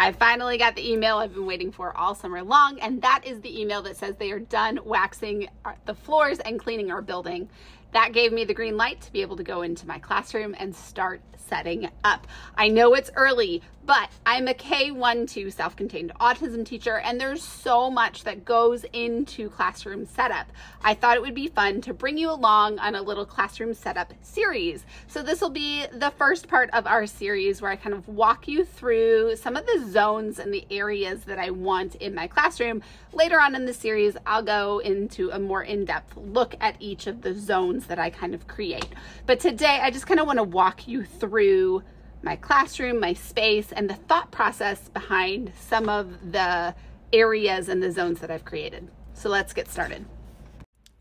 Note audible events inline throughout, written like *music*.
I finally got the email I've been waiting for all summer long, and that is the email that says they are done waxing the floors and cleaning our building. That gave me the green light to be able to go into my classroom and start setting up. I know it's early, but I'm a K1-2 self-contained autism teacher and there's so much that goes into classroom setup. I thought it would be fun to bring you along on a little classroom setup series. So this will be the first part of our series where I kind of walk you through some of the zones and the areas that I want in my classroom. Later on in the series, I'll go into a more in-depth look at each of the zones that I kind of create. But today I just kind of want to walk you through my classroom, my space, and the thought process behind some of the areas and the zones that I've created. So let's get started.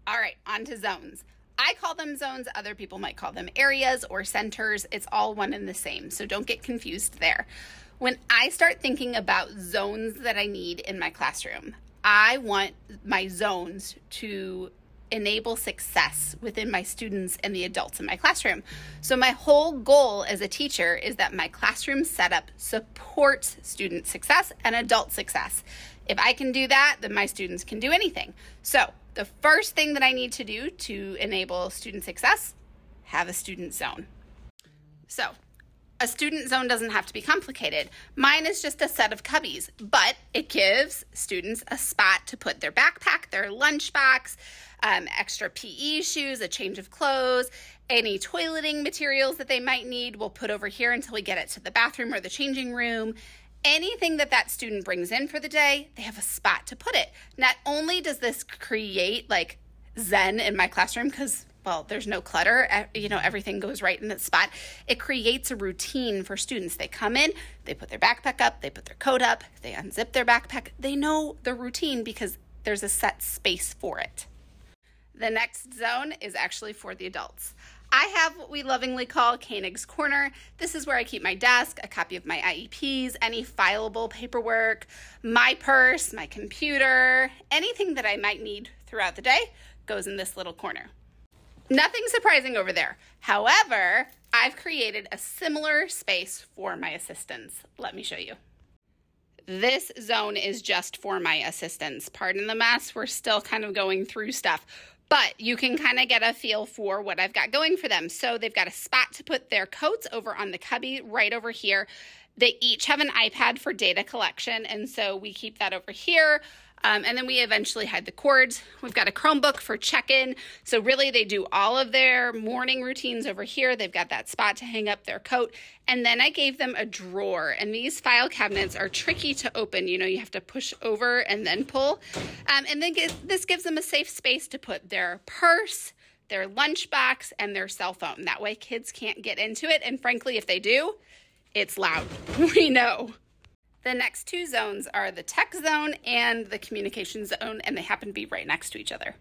All right, on to zones. I call them zones, other people might call them areas or centers. It's all one and the same, so don't get confused there. When I start thinking about zones that I need in my classroom, I want my zones to enable success within my students and the adults in my classroom. So, my whole goal as a teacher is that my classroom setup supports student success and adult success. If I can do that, then my students can do anything. So, the first thing that I need to do to enable student success, have a student zone. So, a student zone doesn't have to be complicated. Mine is just a set of cubbies, but it gives students a spot to put their backpack, their lunchbox, um, extra PE shoes, a change of clothes, any toileting materials that they might need, we'll put over here until we get it to the bathroom or the changing room. Anything that that student brings in for the day, they have a spot to put it. Not only does this create like zen in my classroom because well, there's no clutter. You know, everything goes right in its spot. It creates a routine for students. They come in, they put their backpack up, they put their coat up, they unzip their backpack. They know the routine because there's a set space for it. The next zone is actually for the adults. I have what we lovingly call Koenig's Corner. This is where I keep my desk, a copy of my IEPs, any fileable paperwork, my purse, my computer, anything that I might need throughout the day goes in this little corner. Nothing surprising over there. However, I've created a similar space for my assistants. Let me show you. This zone is just for my assistants. Pardon the mess, we're still kind of going through stuff, but you can kind of get a feel for what I've got going for them. So they've got a spot to put their coats over on the cubby right over here. They each have an iPad for data collection, and so we keep that over here. Um, and then we eventually had the cords. We've got a Chromebook for check-in. So really they do all of their morning routines over here. They've got that spot to hang up their coat. And then I gave them a drawer. And these file cabinets are tricky to open. You know, you have to push over and then pull. Um, and then this gives them a safe space to put their purse, their lunchbox, and their cell phone. That way kids can't get into it. And frankly, if they do, it's loud. *laughs* we know. The next two zones are the tech zone and the communication zone, and they happen to be right next to each other.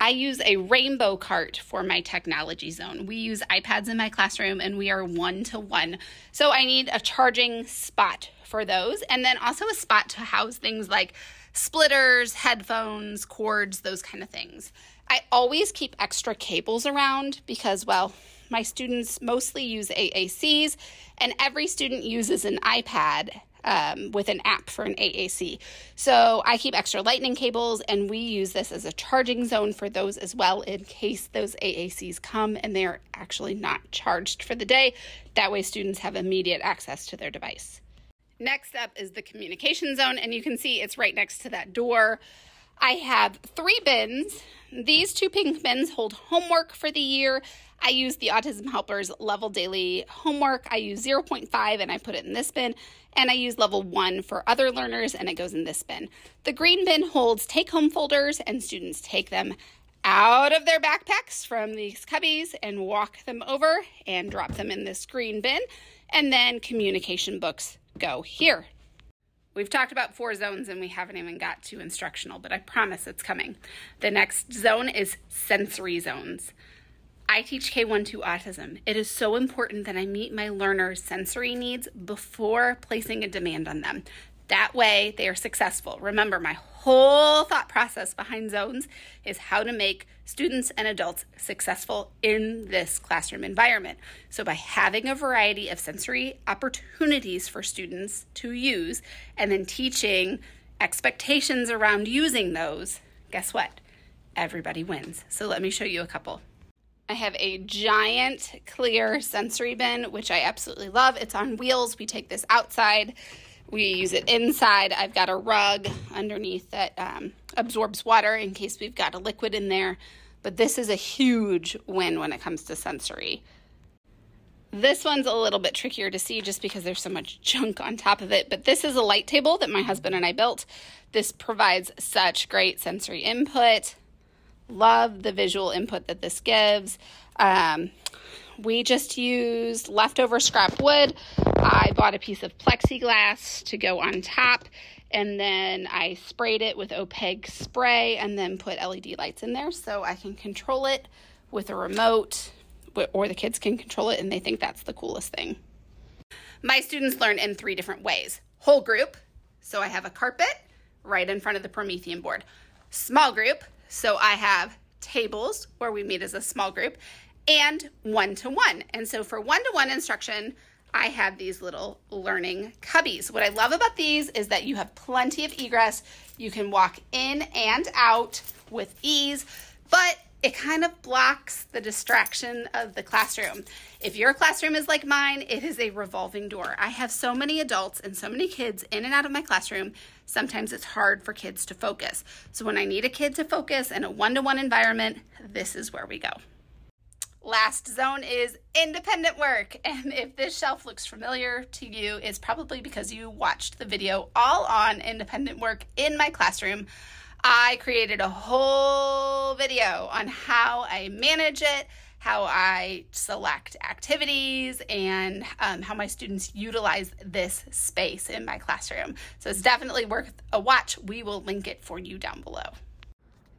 I use a rainbow cart for my technology zone. We use iPads in my classroom and we are one to one. So I need a charging spot for those and then also a spot to house things like splitters, headphones, cords, those kind of things. I always keep extra cables around because, well, my students mostly use AACs and every student uses an iPad um, with an app for an AAC. So I keep extra lightning cables and we use this as a charging zone for those as well in case those AACs come and they're actually not charged for the day. That way students have immediate access to their device. Next up is the communication zone and you can see it's right next to that door. I have three bins. These two pink bins hold homework for the year. I use the Autism Helpers Level Daily Homework. I use 0.5 and I put it in this bin. And I use Level 1 for other learners and it goes in this bin. The green bin holds take home folders and students take them out of their backpacks from these cubbies and walk them over and drop them in this green bin. And then communication books go here. We've talked about four zones and we haven't even got to instructional, but I promise it's coming. The next zone is sensory zones. I teach K1-2 autism. It is so important that I meet my learners' sensory needs before placing a demand on them. That way they are successful. Remember, my whole thought process behind zones is how to make students and adults successful in this classroom environment. So, by having a variety of sensory opportunities for students to use and then teaching expectations around using those, guess what? Everybody wins. So, let me show you a couple. I have a giant clear sensory bin, which I absolutely love. It's on wheels. We take this outside we use it inside. I've got a rug underneath that um, absorbs water in case we've got a liquid in there. But this is a huge win when it comes to sensory. This one's a little bit trickier to see just because there's so much *laughs* junk on top of it. But this is a light table that my husband and I built. This provides such great sensory input. Love the visual input that this gives. Um, we just used leftover scrap wood. I bought a piece of plexiglass to go on top and then I sprayed it with opaque spray and then put LED lights in there so I can control it with a remote or the kids can control it and they think that's the coolest thing. My students learn in three different ways. Whole group, so I have a carpet right in front of the Promethean board. Small group, so I have tables where we meet as a small group and one to one. And so for one to one instruction, I have these little learning cubbies. What I love about these is that you have plenty of egress. You can walk in and out with ease, but it kind of blocks the distraction of the classroom. If your classroom is like mine, it is a revolving door. I have so many adults and so many kids in and out of my classroom. Sometimes it's hard for kids to focus. So when I need a kid to focus in a one-to-one environment, this is where we go. Last zone is independent work. *laughs* And if this shelf looks familiar to you, it's probably because you watched the video all on independent work in my classroom. I created a whole video on how I manage it, how I select activities, and um, how my students utilize this space in my classroom. So it's definitely worth a watch. We will link it for you down below.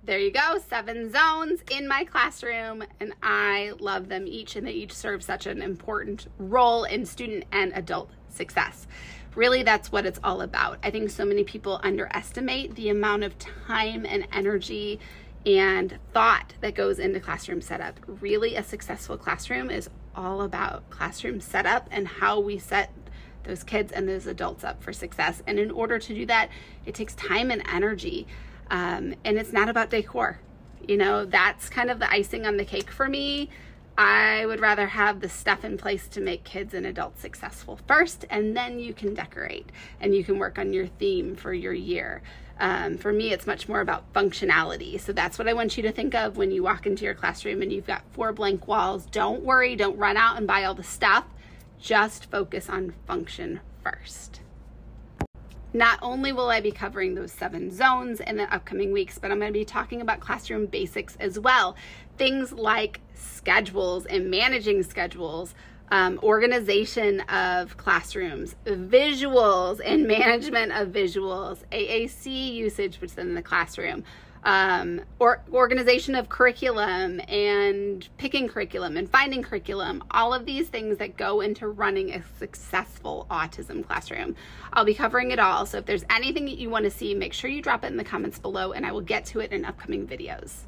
There you go, seven zones in my classroom, and I love them each, and they each serve such an important role in student and adult success. Really, that's what it's all about. I think so many people underestimate the amount of time and energy and thought that goes into classroom setup. Really, a successful classroom is all about classroom setup and how we set those kids and those adults up for success. And in order to do that, it takes time and energy. Um, and it's not about decor. You know, that's kind of the icing on the cake for me. I would rather have the stuff in place to make kids and adults successful first, and then you can decorate and you can work on your theme for your year. Um, for me, it's much more about functionality. So that's what I want you to think of when you walk into your classroom and you've got four blank walls. Don't worry, don't run out and buy all the stuff. Just focus on function first. Not only will I be covering those seven zones in the upcoming weeks, but I'm going to be talking about classroom basics as well. Things like schedules and managing schedules, um, organization of classrooms, visuals and *laughs* management of visuals, AAC usage within the classroom, um, or organization of curriculum and picking curriculum and finding curriculum, all of these things that go into running a successful autism classroom. I'll be covering it all. So if there's anything that you want to see, make sure you drop it in the comments below and I will get to it in upcoming videos.